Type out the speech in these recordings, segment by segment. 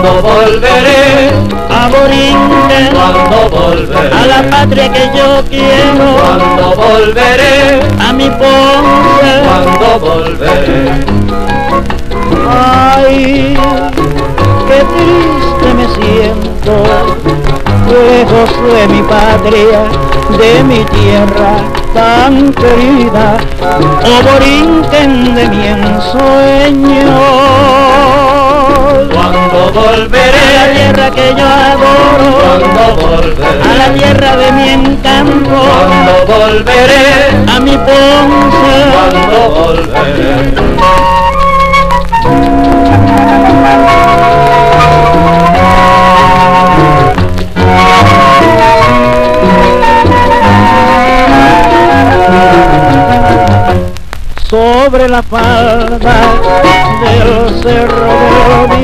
Cuando volveré a Borinquen, cuando volveré a la patria que yo quiero, cuando volveré a mi ponte, cuando volveré. Ay, qué triste me siento, lejos de mi patria, de mi tierra tan querida, o Borinquen de mi ensueño. ¿Cuándo A la volveré? tierra que yo adoro, ¿Cuándo a la volveré? tierra de mi encanto, ¿Cuándo volveré? a mi Ponce. ¿Cuándo volveré? sobre la falda del cerro de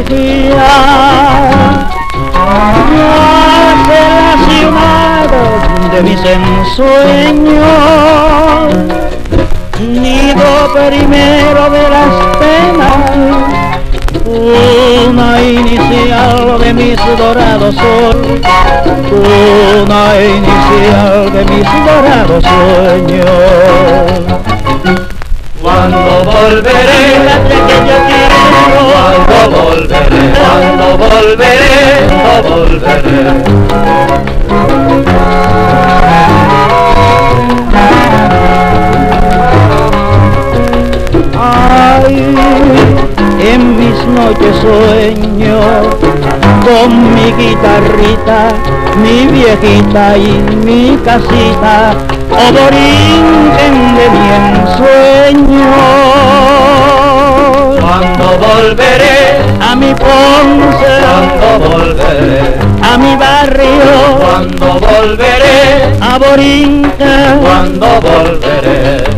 mis ensueños, nido primero de las penas, una inicial de mis dorados sueños, una inicial de mis dorados sueños. ¿Cuándo volveré? ¿Cuándo volveré? ¿Cuándo volveré? ¿Cuándo volveré? Noches sueño con mi guitarrita, mi viejita y mi casita, oh borinquen de mi ensueño. ¿Cuándo volveré? A mi Ponce, ¿Cuándo volveré? a mi barrio, ¿Cuándo volveré? a Borinquen. ¿Cuándo volveré?